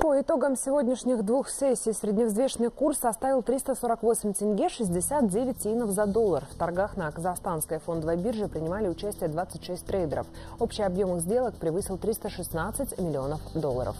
По итогам сегодняшних двух сессий средневзвешенный курс составил 348 тенге 69 тинов за доллар. В торгах на казахстанской фондовой бирже принимали участие 26 трейдеров. Общий объем их сделок превысил 316 миллионов долларов.